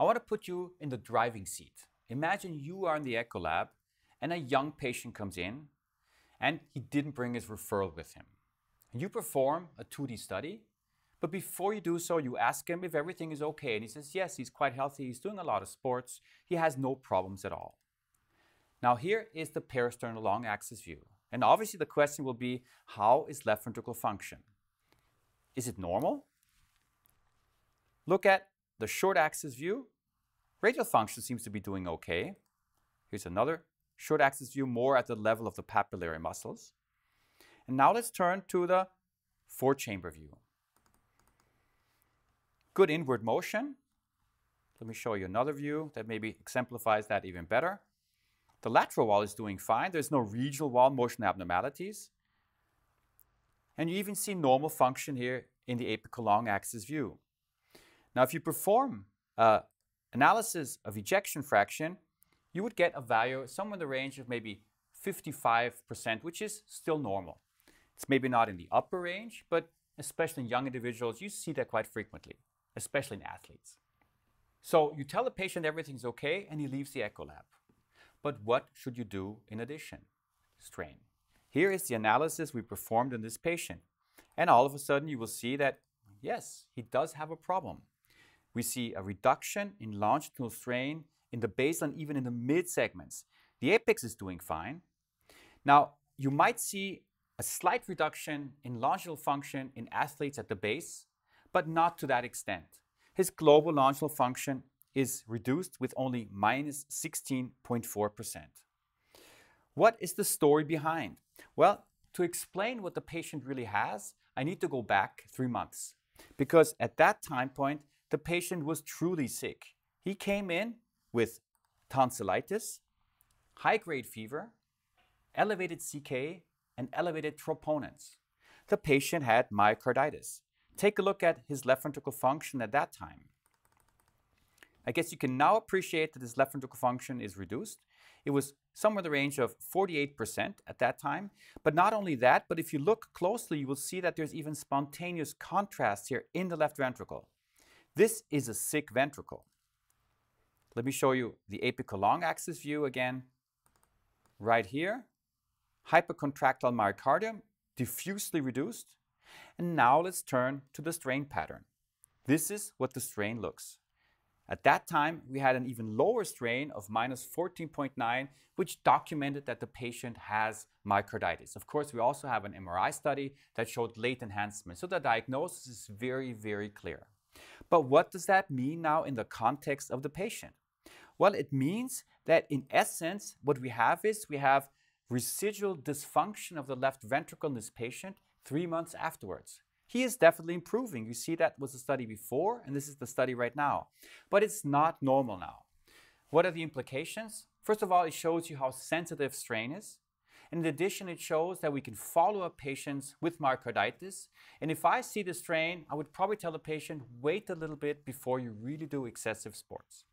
I want to put you in the driving seat. Imagine you are in the echo lab and a young patient comes in and he didn't bring his referral with him. You perform a 2D study, but before you do so, you ask him if everything is okay. And he says, yes, he's quite healthy. He's doing a lot of sports. He has no problems at all. Now here is the parasternal long axis view. And obviously the question will be, how is left ventricle function? Is it normal? Look at the short axis view. Radial function seems to be doing okay. Here's another short axis view more at the level of the papillary muscles. And now let's turn to the four chamber view. Good inward motion. Let me show you another view that maybe exemplifies that even better. The lateral wall is doing fine. There's no regional wall motion abnormalities. And you even see normal function here in the apical long axis view. Now, if you perform uh, analysis of ejection fraction, you would get a value somewhere in the range of maybe 55%, which is still normal. It's maybe not in the upper range, but especially in young individuals, you see that quite frequently, especially in athletes. So you tell the patient everything's okay and he leaves the echo lab. But what should you do in addition? Strain. Here is the analysis we performed in this patient. And all of a sudden you will see that, yes, he does have a problem. We see a reduction in longitudinal strain in the baseline, even in the mid segments. The apex is doing fine. Now, you might see a slight reduction in longitudinal function in athletes at the base, but not to that extent. His global longitudinal function is reduced with only minus 16.4%. What is the story behind? Well, to explain what the patient really has, I need to go back three months. Because at that time point, the patient was truly sick. He came in with tonsillitis, high-grade fever, elevated CK, and elevated troponins. The patient had myocarditis. Take a look at his left ventricle function at that time. I guess you can now appreciate that his left ventricle function is reduced. It was somewhere in the range of 48% at that time. But not only that, but if you look closely, you will see that there's even spontaneous contrast here in the left ventricle. This is a sick ventricle. Let me show you the apical long axis view again. Right here, hypercontractile myocardium, diffusely reduced. And now let's turn to the strain pattern. This is what the strain looks. At that time, we had an even lower strain of minus 14.9, which documented that the patient has myocarditis. Of course, we also have an MRI study that showed late enhancement. So the diagnosis is very, very clear. But what does that mean now in the context of the patient? Well, it means that in essence, what we have is we have residual dysfunction of the left ventricle in this patient three months afterwards. He is definitely improving. You see that was the study before, and this is the study right now. But it's not normal now. What are the implications? First of all, it shows you how sensitive strain is. In addition, it shows that we can follow up patients with myocarditis. And if I see the strain, I would probably tell the patient, wait a little bit before you really do excessive sports.